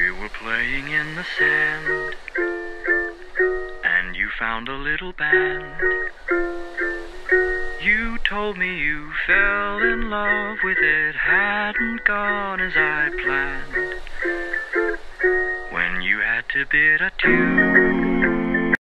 We were playing in the sand, and you found a little band. You told me you fell in love with it, hadn't gone as I planned. When you had to bid adieu,